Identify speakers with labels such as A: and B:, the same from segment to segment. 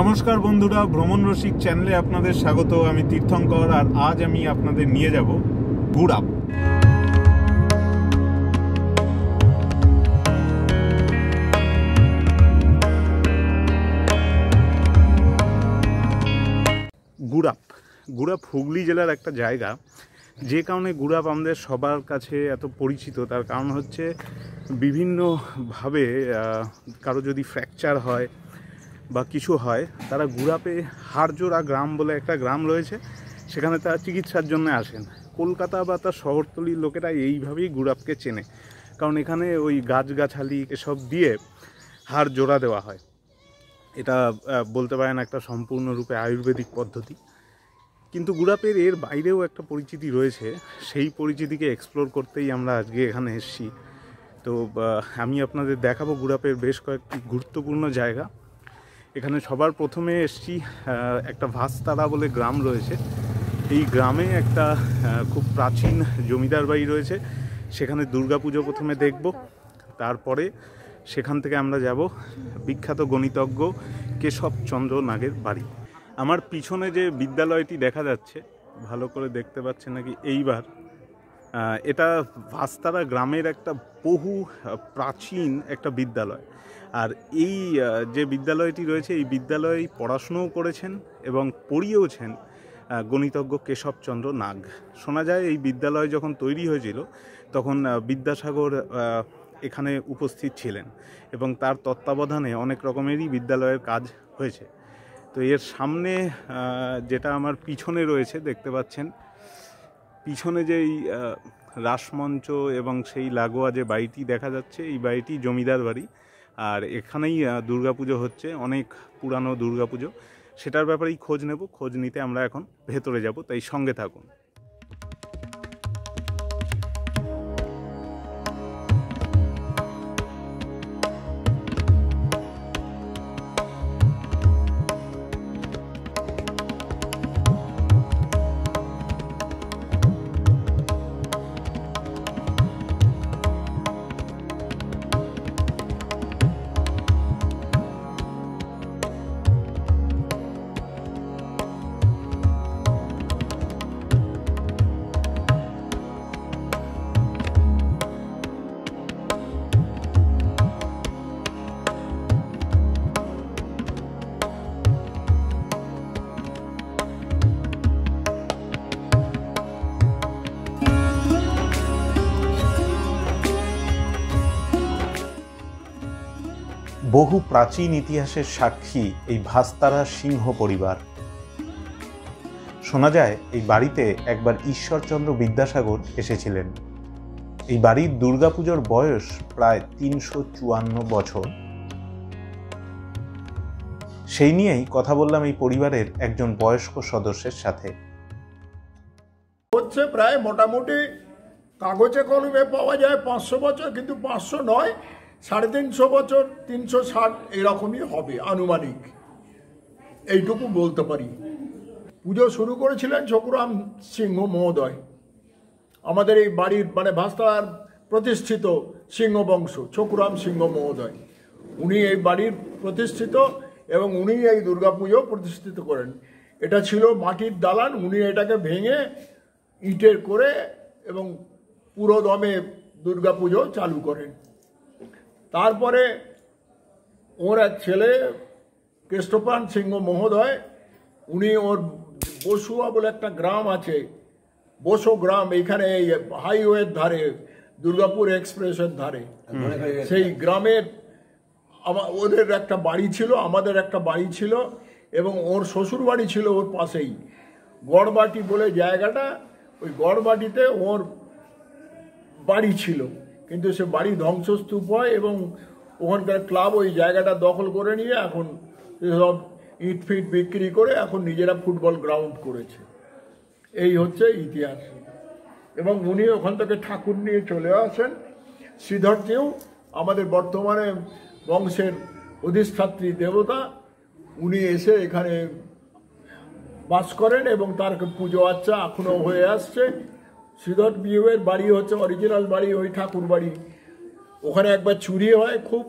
A: নমস্কার বন্ধুরা, ভ্রমণ রসিক চ্যানেলে আপনাদের স্বাগত। আমি তীর্থঙ্কর আর আজ আমি আপনাদের নিয়ে যাব গুড়াপ গুড়াপ। গুড়াপ হুগলি জেলার একটা জায়গা। যে কারণে গুড়াপ আমাদের সবার কাছে এত পরিচিত, তার কারণ হচ্ছে বিভিন্নভাবে কারও যদি ফ্র্যাকচার হয় বা কিছু হয়, তারা গুড়াপে হাড়জোড়া গ্রাম বলে একটা গ্রাম রয়েছে, সেখানে তারা চিকিৎসার জন্য আসেন। কলকাতা বা তার শহরতলির লোকেরা এইভাবেই গুড়াপকে চেনে, কারণ এখানে ওই গাছগাছালি এসব দিয়ে হাড় জোড়া দেওয়া হয়। এটা বলতে পারেন একটা সম্পূর্ণরূপে আয়ুর্বেদিক পদ্ধতি। কিন্তু গুড়াপের এর বাইরেও একটা পরিচিতি রয়েছে, সেই পরিচিতিকে এক্সপ্লোর করতেই আমরা আজকে এখানে এসেছি। তো আমি আপনাদের দেখাবো গুড়াপের বেশ কয়েকটি গুরুত্বপূর্ণ জায়গা। এখানে সবার প্রথমে এসছি একটা ভাস্তারা বলে গ্রাম রয়েছে। এই গ্রামে একটা খুব প্রাচীন জমিদার বাড়ি রয়েছে। সেখানে দুর্গাপুজো প্রথমে দেখব, তারপরে সেখান থেকে আমরা যাব বিখ্যাত গণিতজ্ঞ কেশবচন্দ্র নাগের বাড়ি। আমার পিছনে যে বিদ্যালয়টি দেখা যাচ্ছে, ভালো করে দেখতে পাচ্ছেন নাকি, এইবার এটা ভাস্তারা গ্রামের একটা বহু প্রাচীন একটা বিদ্যালয়। আর এই যে বিদ্যালয়টি রয়েছে, এই বিদ্যালয়ে পড়াশুনোও করেছেন এবং পড়িয়েওছেন গণিতজ্ঞ কেশবচন্দ্র নাগ। শোনা যায়, এই বিদ্যালয় যখন তৈরি হয়েছিল, তখন বিদ্যাসাগর এখানে উপস্থিত ছিলেন এবং তার তত্ত্বাবধানে অনেক রকমেরই বিদ্যালয়ের কাজ হয়েছে। তো এর সামনে যেটা আমার পিছনে রয়েছে, দেখতে পাচ্ছেন পিছনে যেই রাসমঞ্চ এবং সেই লাগোয়া যে বাড়িটি দেখা যাচ্ছে, এই বাড়িটি জমিদার বাড়ি। আর এখানেই দুর্গাপুজো হচ্ছে, অনেক পুরানো দুর্গাপুজো। সেটার ব্যাপারেই খোঁজ নেব, খোঁজ নিতে আমরা এখন ভেতরে যাব, তাই সঙ্গে থাকুন। বহু প্রাচীন ইতিহাসের সাক্ষী এই ভাস্তারা সিংহ পরিবার। শোনা যায়, এই বাড়িতে একবার ঈশ্বরচন্দ্র বিদ্যাসাগর এসেছিলেন। এই বাড়ির দুর্গাপুজোর বয়স প্রায় তিনশো চুয়ান্ন বছর। সেই নিয়েই কথা বললাম এই পরিবারের একজন বয়স্ক সদস্যের সাথে।
B: হচ্ছে প্রায় মোটামুটি কাগজে কলমে পাওয়া যায় পাঁচশো বছর, কিন্তু পাঁচশো নয় সাড়ে তিনশো বছর, তিনশো ষাট এরকমই হবে আনুমানিক। এইটুকু বলতে পারি। পুজো শুরু করেছিলেন ছকুরাম সিংহ মহোদয়। আমাদের এই বাড়ির মানে ভাস্তার প্রতিষ্ঠিত সিংহ বংশ ছকুরাম সিংহ মহোদয়। উনি এই বাড়ির প্রতিষ্ঠিত এবং উনি এই দুর্গাপুজো প্রতিষ্ঠিত করেন। এটা ছিল মাটির দালান, উনি এটাকে ভেঙে ইটের করে এবং পুরোদমে দুর্গাপুজো চালু করেন। তারপরে ওর এক ছেলে কৃষ্ণপান সিংহ মহোদয় উনি ওর বসুয়া বলে একটা গ্রাম আছে বসো গ্রাম এখানে এই হাইওয়ের ধারে দুর্গাপুর এক্সপ্রেসের ধারে। সেই গ্রামের ওদের একটা বাড়ি ছিল আমাদের একটা বাড়ি ছিল এবং ওর শ্বশুর বাড়ি ছিল ওর পাশেই। গড়বাটি বলে জায়গাটা ওই গড়বাটিতে ওর বাড়ি ছিল। কিন্তু সে বাড়ি ধ্বংসস্তূপ হয় এবং ওখানকার ক্লাব ওই জায়গাটা দখল করে নিয়ে এখন সব ইট ফিট বিক্রি করে এখন নিজেরা ফুটবল গ্রাউন্ড করেছে। এই হচ্ছে ইতিহাস। এবং উনি ওখান থেকে ঠাকুর নিয়ে চলে আসেন। শ্রীধরজিও আমাদের বর্তমানে বংশের অধিষ্ঠাত্রী দেবতা, উনি এসে এখানে বাস করেন এবং তার পুজো আচ্চা এখনও হয়ে আসছে। শ্রীধর বিহুয়ের বাড়ি হচ্ছে অরিজিনাল বাড়ি ওই ঠাকুর বাড়ি। ওখানে একবার চুরি হয় খুব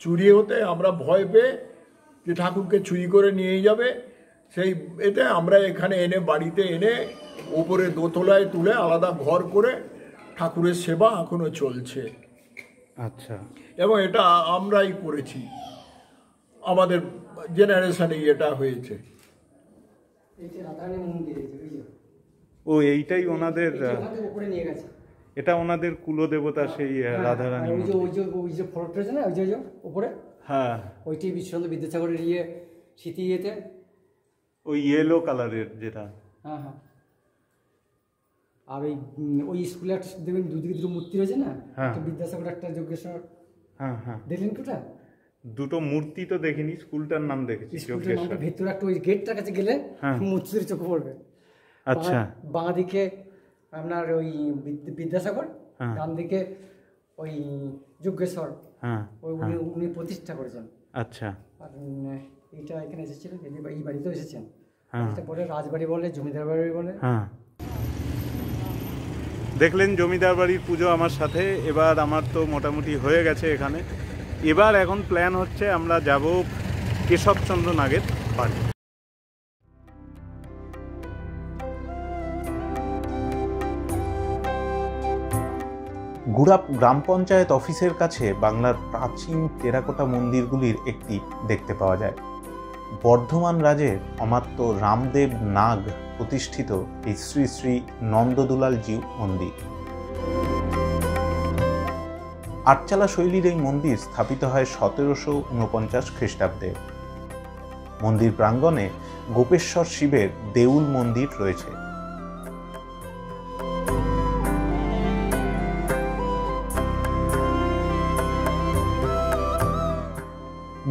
B: চুরি হতে আমরা ভয় পেয়ে যে ঠাকুরকে চুরি করে নিয়ে যাবে। সেই এতে আমরা এখানে এনে বাড়িতে এনে ওপরে দোতলায় তুলে আলাদা ঘর করে ঠাকুরের সেবা এখনও চলছে।
A: আচ্ছা।
B: এবং এটা আমরাই করেছি। আমাদের জেনারেশনে এটা হয়েছে।
A: ও এইটাই ওনাদের এটা ওনাদের কুলদেবতা সেই আহ, রাধারানী
C: ওই যে ওই যে ওই যে ফটোটা আছে না ওই যে উপরে?
A: হ্যাঁ।
C: ওইটি বিশ্বনাথ বিদ্যাসাগরের ইয়ে স্মৃতি ইয়েতে?
A: ওই ইয়েলো কালারের যেটা।
C: হ্যাঁ হ্যাঁ। আর ওই ওই স্কুলে একটা দেখবেন দুদিকে দুটো মূর্তি রয়েছে না?
A: হ্যাঁ।
C: একটা বিদ্যাসাগর একটা যজ্ঞেশ্বর
A: হ্যাঁ হ্যাঁ।
C: দেখলেন কি ওটা?
A: দুটো মূর্তি তো দেখিনি স্কুলটার নাম দেখেছি যোগেশ্বর
C: ভেতরে একটা ওই গেটটার কাছে গেলে
A: হ্যাঁ।
C: মূর্তিদের চোখে পড়বে।
A: আচ্ছা।
C: বাঁ দিকে আপনার ওই বিদ- বিদ্যাসাগর
A: হ্যাঁ।
C: ডান দিকে ওই যজ্ঞেশ্বর
A: হ্যাঁ
C: ওই উনি উনি প্রতিষ্ঠা করেছেন।
A: আচ্ছা।
C: আর এইটা এখানে এসেছিলেন এই বাড়িতেও এসেছেন।
A: হ্যাঁ।
C: এটা বলে রাজবাড়ি বলে জমিদার বাড়ি বলে।
A: হ্যাঁ। দেখলেন জমিদার বাড়ির পুজো আমার সাথে এবার আমার তো মোটামুটি হয়ে গেছে এখানে। এবার এখন প্ল্যান হচ্ছে আমরা যাব কেশবচন্দ্র নাগের বাড়ি। গুড়াপ গ্রাম পঞ্চায়েত অফিসের কাছে বাংলার প্রাচীন টেরাকোটা মন্দিরগুলির একটি দেখতে পাওয়া যায়। বর্ধমান রাজের অমাত্য রামদেব নাগ প্রতিষ্ঠিত এই শ্রী শ্রী নন্দদুলাল জিউ মন্দির। আটচালা শৈলীর এই মন্দির স্থাপিত হয় সতেরোশো উনপঞ্চাশ খ্রিস্টাব্দে। মন্দির প্রাঙ্গণে গোপেশ্বর শিবের দেউল মন্দির রয়েছে।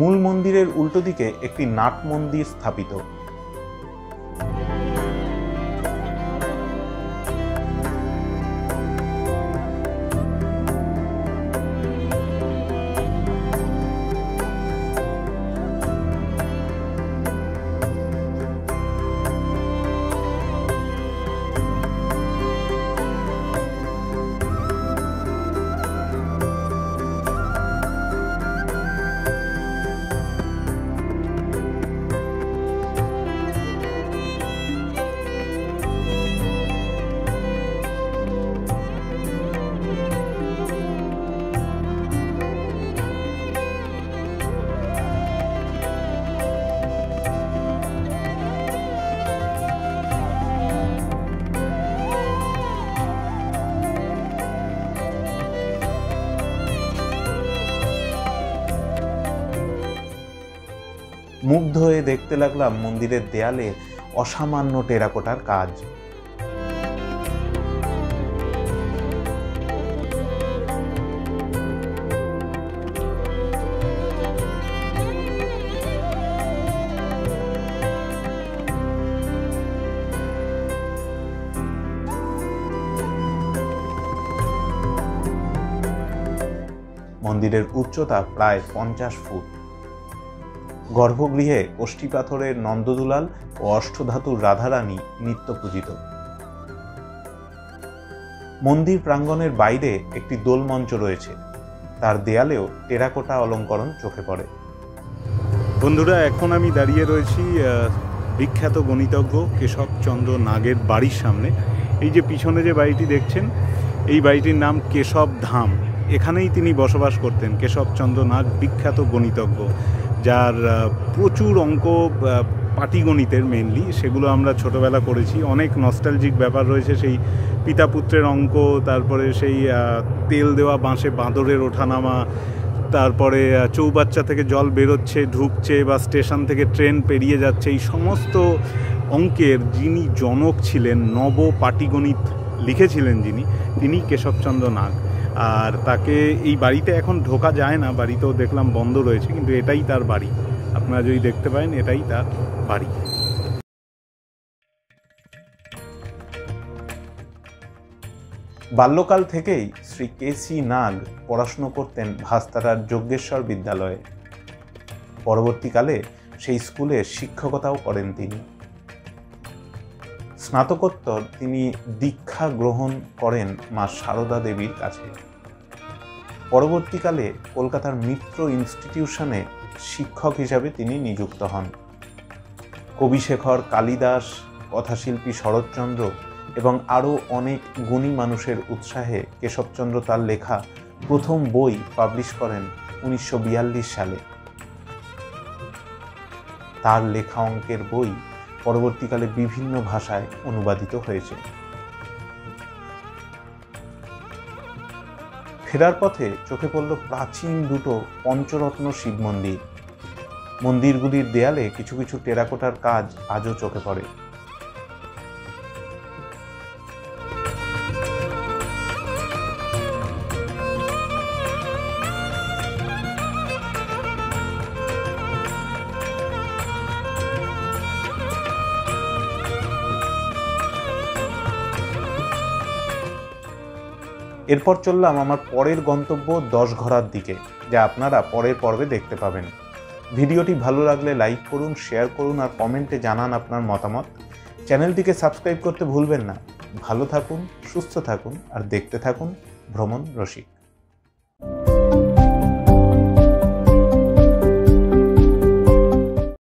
A: মূল মন্দিরের উল্টো দিকে একটি নাট মন্দির স্থাপিত। মুগ্ধ হয়ে দেখতে লাগলাম মন্দিরের দেয়ালে অসামান্য টেরাকোটার কাজ। মন্দিরের উচ্চতা প্রায় পঞ্চাশ ফুট। গর্ভগৃহে অষ্টি পাথরের নন্দদুলাল ও অষ্টধাতুর রাধারানী নিত্য পূজিত। মন্দির প্রাঙ্গণের বাইরে একটি দোলমঞ্চ রয়েছে। তার দেয়ালেও টেরাকোটা অলঙ্করণ চোখে পড়ে। বন্ধুরা, এখন আমি দাঁড়িয়ে রয়েছি বিখ্যাত গণিতজ্ঞ কেশবচন্দ্র নাগের বাড়ির সামনে। এই যে পিছনে যে বাড়িটি দেখছেন, এই বাড়িটির নাম কেশব ধাম। এখানেই তিনি বসবাস করতেন। কেশবচন্দ্র নাগ বিখ্যাত গণিতজ্ঞ। যার প্রচুর অঙ্ক পাটিগণিতের মেনলি সেগুলো আমরা ছোটবেলা করেছি। অনেক নস্টালজিক ব্যাপার রয়েছে, সেই পিতা পুত্রের অঙ্ক, তারপরে সেই তেল দেওয়া বাঁশে বাঁদরের ওঠানামা, তারপরে চৌবাচ্চা থেকে জল বেরোচ্ছে, ঢুকছে, বা স্টেশন থেকে ট্রেন পেরিয়ে যাচ্ছে, এই সমস্ত অঙ্কের যিনি জনক ছিলেন, নব পাটিগণিত লিখেছিলেন যিনি, তিনি কেশবচন্দ্র নাগ। আর তাকে এই বাড়িতে এখন ঢোকা যায় না, বাড়িতেও দেখলাম বন্ধ রয়েছে, কিন্তু এটাই তার বাড়ি। আপনারা যদি দেখতে পারেন, এটাই তার বাড়ি। বাল্যকাল থেকেই শ্রী কে সি নাগ পড়াশুনো করতেন ভাস্তারার যজ্ঞেশ্বর বিদ্যালয়ে। পরবর্তীকালে সেই স্কুলে শিক্ষকতাও করেন তিনি। স্নাতকোত্তর তিনি দীক্ষা গ্রহণ করেন মা সারদা দেবীর কাছে। পরবর্তীকালে কলকাতার মিত্র ইনস্টিটিউশনে শিক্ষক হিসাবে তিনি নিযুক্ত হন। কবিশেখর কালিদাস, কথাশিল্পী শরৎচন্দ্র এবং আরও অনেক গুণী মানুষের উৎসাহে কেশবচন্দ্র তার লেখা প্রথম বই পাবলিশ করেন উনিশশো বিয়াল্লিশ সালে। তার লেখা অঙ্কের বই পরবর্তীকালে বিভিন্ন ভাষায় অনুবাদিত হয়েছে। ফেরার পথে চোখে পড়ল প্রাচীন দুটো পঞ্চরত্ন শিব মন্দির মন্দিরগুলির দেয়ালে কিছু কিছু টেরাকোটার কাজ আজও চোখে পড়ে। এরপর চললাম আমার পরের গন্তব্য দশ ঘরার দিকে, যা আপনারা পরের পর্বে দেখতে পাবেন। ভিডিওটি ভালো লাগলে লাইক করুন, শেয়ার করুন আর কমেন্টে জানান আপনার মতামত। চ্যানেলটিকে সাবস্ক্রাইব করতে ভুলবেন না। ভালো থাকুন, সুস্থ থাকুন আর দেখতে থাকুন ভ্রমণ রসিক।